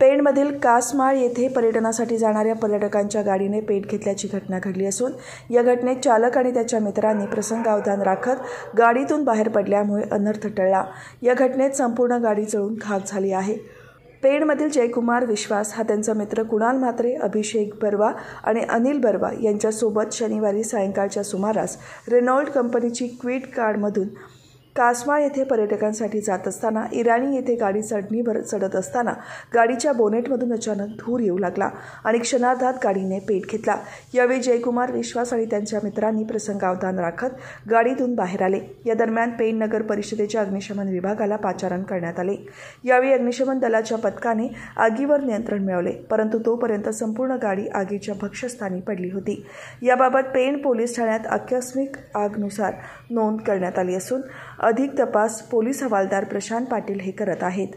पेणमधील कासमाळ येथे पर्यटनासाठी जाणाऱ्या पर्यटकांच्या गाडीने पेट घेतल्याची घटना घडली असून या घटनेत चालक आणि त्याच्या मित्रांनी प्रसंगावधान राखत गाडीतून बाहेर पडल्यामुळे अनर्थ टळला. या घटनेत संपूर्ण गाडी चळून खाक झाली आहे. पेणमधील जयकुमार विश्वास हा त्यांचा मित्र कुणाल म्हात्रे अभिषेक बर्वा आणि अनिल बर्वा यांच्यासोबत शनिवारी सायंकाळच्या सुमारास रेनॉल्ड कंपनीची क्विट कारमधून कासमाळ येथे पर्यटकांसाठी जात असताना इराणी येथे गाडी चढणीवर चढत असताना गाडीच्या बोनेटमधून अचानक धूर येऊ लागला आणि क्षणार्धात गाडीने पेट घेतला. यावेळी जयकुमार विश्वास आणि त्यांच्या मित्रांनी प्रसंगावधान राखत गाडीतून बाहेर आले. या दरम्यान पेण नगर परिषदेच्या अग्निशमन विभागाला पाचारण करण्यात आले. यावेळी अग्निशमन दलाच्या पथकाने आगीवर नियंत्रण मिळवले परंतु तोपर्यंत संपूर्ण गाडी आगीच्या भक्ष्यस्थानी पडली होती. याबाबत पेण पोलीस ठाण्यात आकस्मिक आगनुसार नोंद करण्यात आली असून अधिक तपास पोलीस हवालदार प्रशांत पाटील हे करत आहेत.